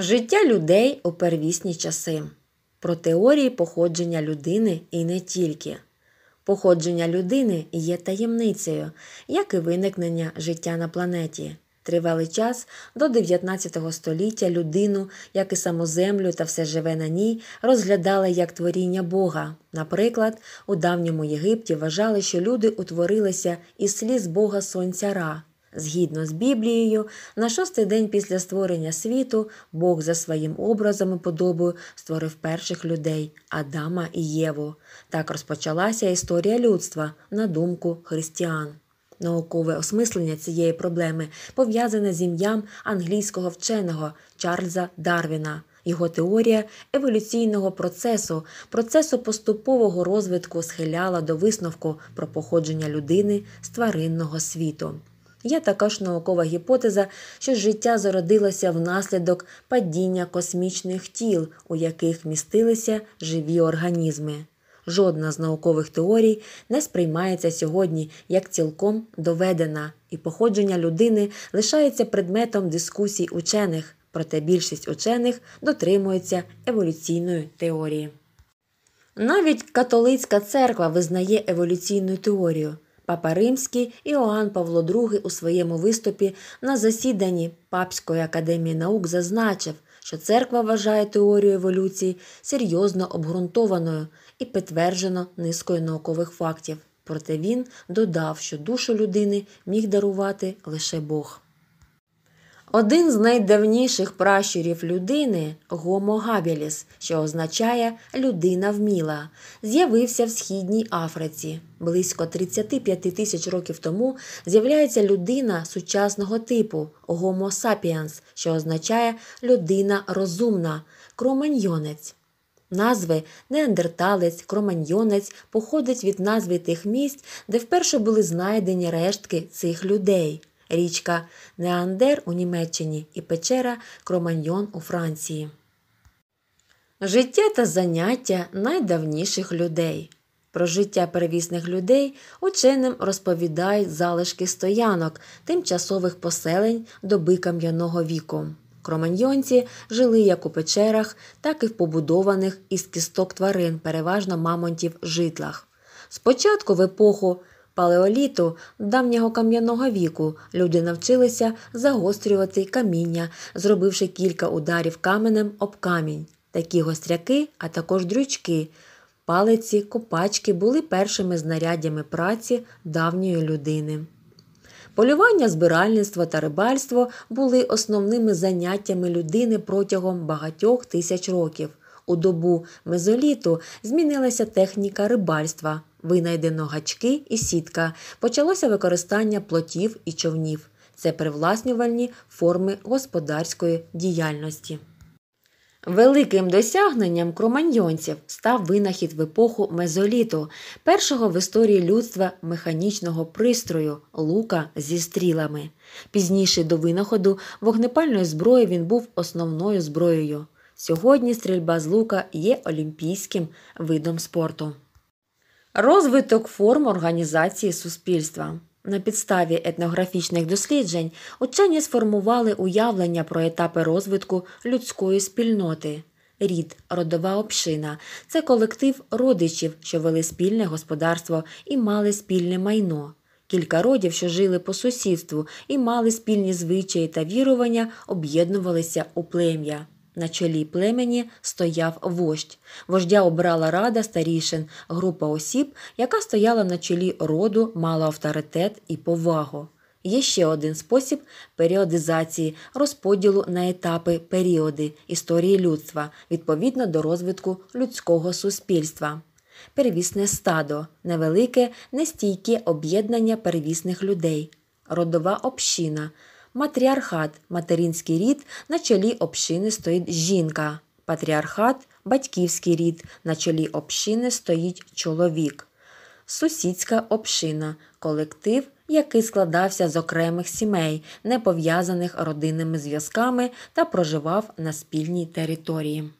Життя людей у первісні часи. Про теорії походження людини і не тільки. Походження людини є таємницею, як і виникнення життя на планеті. Тривалий час до 19 століття людину, як і саму землю та все живе на ній, розглядали як творіння Бога. Наприклад, у давньому Єгипті вважали, що люди утворилися із сліз Бога Сонця Ра. Згідно з Біблією, на шостий день після створення світу Бог за своїм образом і подобою створив перших людей Адама і Єву. Так розпочалася історія людства на думку християн. Наукове осмислення цієї проблеми пов'язане з ім'ям англійського вченого Чарльза Дарвіна. Його теорія еволюційного процесу, процесу поступового розвитку схиляла до висновку про походження людини з тваринного світу. Є також наукова гіпотеза, що життя зародилося внаслідок падіння космічних тіл, у яких містилися живі організми. Жодна з наукових теорій не сприймається сьогодні як цілком доведена, і походження людини лишається предметом дискусій учених, проте більшість учених дотримується еволюційної теорії. Навіть католицька церква визнає еволюційну теорію. Папа Римський Іоанн Павло II у своєму виступі на засіданні Папської академії наук зазначив, що церква вважає теорію еволюції серйозно обґрунтованою і підтверджено низкою наукових фактів. Проте він додав, що душу людини міг дарувати лише Бог. Один з найдавніших пращурів людини Гомо габіліс, що означає людина вміла, з'явився в Східній Африці. Близько 35 тисяч років тому з'являється людина сучасного типу Гомо сапіенс, що означає людина розумна, кроманьйонець. Назви неандерталець, кроманьйонець походять від назви тих місць, де вперше були знайдені рештки цих людей річка Неандер у Німеччині і печера Кроманьйон у Франції. Життя та заняття найдавніших людей. Про життя первісних людей ученим розповідають залишки стоянок тимчасових поселень доби кам'яного віку. Кроманьйонці жили як у печерах, так і в побудованих із кісток тварин, переважно мамонтів житлах. Спочатку в епоху палеоліту давнього кам'яного віку люди навчилися загострювати каміння, зробивши кілька ударів каменем об камінь. Такі гостряки, а також дрючки, палиці, копачки були першими знаряддями праці давньої людини. Полювання, збиральництво та рибальство були основними заняттями людини протягом багатьох тисяч років. У добу мезоліту змінилася техніка рибальства, винайдено гачки і сітка, почалося використання плотів і човнів. Це привласнювальні форми господарської діяльності. Великим досягненням кроманьйонців став винахід в епоху мезоліту, першого в історії людства механічного пристрою лука зі стрілами. Пізніше до винаходу вогнепальної зброї він був основною зброєю. Сьогодні стрільба з лука є олімпійським видом спорту. Розвиток форм організації суспільства. На підставі етнографічних досліджень учені сформували уявлення про етапи розвитку людської спільноти. Рід, родова община це колектив родичів, що вели спільне господарство і мали спільне майно. Кілька родів, що жили по сусідству і мали спільні звичаї та вірування, об'єднувалися у плем'я. На чолі племені стояв вождь. Вождя обрала рада старішин, група осіб, яка стояла на чолі роду, мала авторитет і повагу. Є ще один спосіб періодизації розподілу на етапи періоди історії людства відповідно до розвитку людського суспільства. Первісне стадо невелике, нестійке об'єднання первісних людей, родова община. Матріархат материнський рід на чолі общини стоїть жінка. Патріархат батьківський рід, на чолі общини стоїть чоловік. Сусідська община колектив, який складався з окремих сімей, не пов'язаних родинними зв'язками та проживав на спільній території.